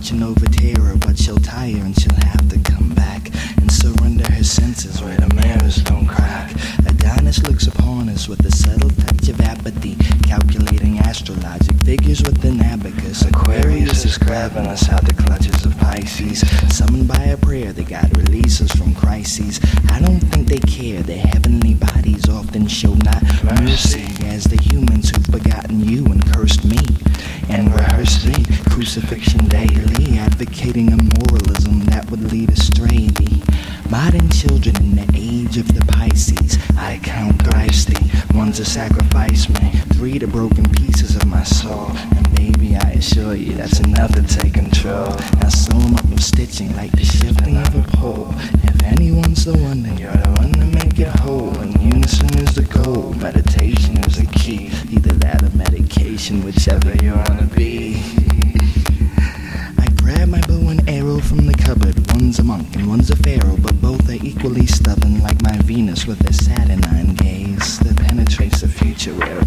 watching over terror, but she'll tire and she'll have to come back and surrender her senses where the don't figures with an abacus. Aquarius is grabbing us out the clutches of Pisces, summoned by a prayer that God releases from crises. I don't think they care. Their heavenly bodies often show not mercy as the humans who've begotten you and cursed me and rehearsed the crucifixion daily, advocating a moralism that would lead astray the modern children in the age of the Pisces. I count thrice the ones to sacrifice me, three the broken pieces of my soul, assure you that's enough to take control. Now sew 'em up with stitching like the shifting of a pole. If anyone's the one, then you're the one to make it whole. And unison is the goal, meditation is the key. Either that or medication, whichever you wanna be. I grab my bow and arrow from the cupboard. One's a monk and one's a pharaoh, but both are equally stubborn, like my Venus with her saturnine gaze that penetrates the future where.